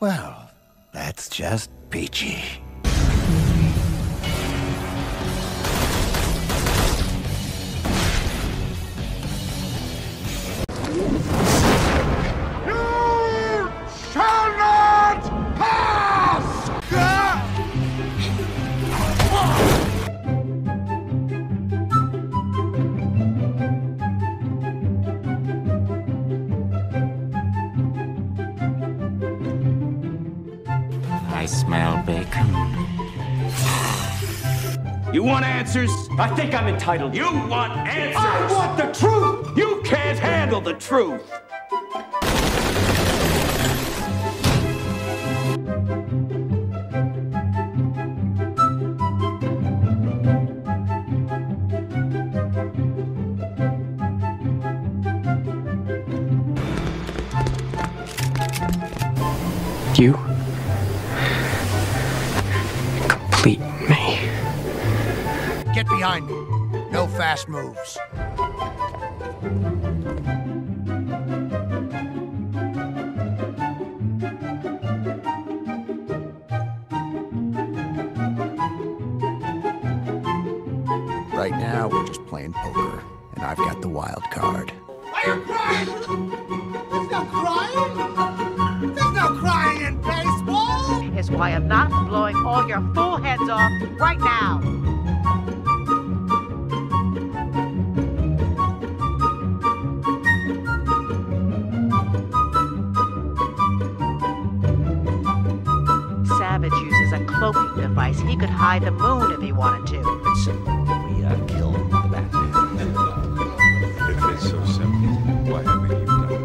Well, that's just peachy. Smell bacon. You want answers? I think I'm entitled. You want answers? I want the truth! You can't handle the truth! You complete me. Get behind me. No fast moves. Right now, we're just playing poker, and I've got the wild card. Are you crying? There's no crying! There's no crying in baseball! is why I'm not blowing all your fool heads off right now. Savage uses a cloaking device. He could hide the moon if he wanted to. It's simple. We uh, kill the Batman. If it's so simple, why haven't you done it?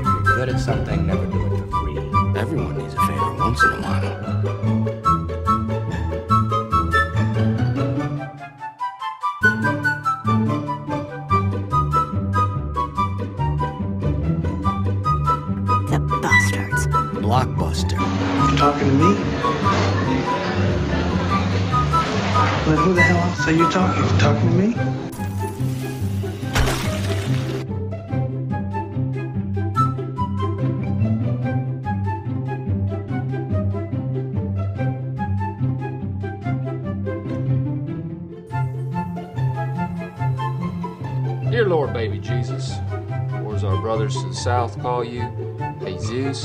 If you're good at something, never do it for free. Everyone needs a favor once in a while. Blockbuster. You talking to me? Well, who the hell else are you talking? You talking to me? Dear Lord, baby Jesus, or as our brothers to the south call you, Jesus.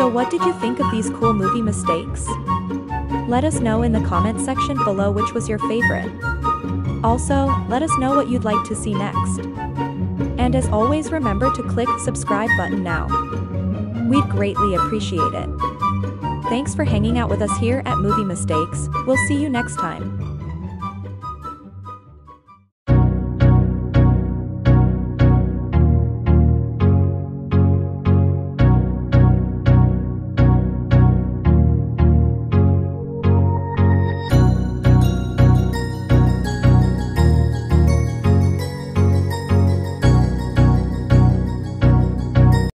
So, what did you think of these cool movie mistakes? Let us know in the comment section below which was your favorite. Also, let us know what you'd like to see next. And as always, remember to click subscribe button now. We'd greatly appreciate it. Thanks for hanging out with us here at Movie Mistakes. We'll see you next time.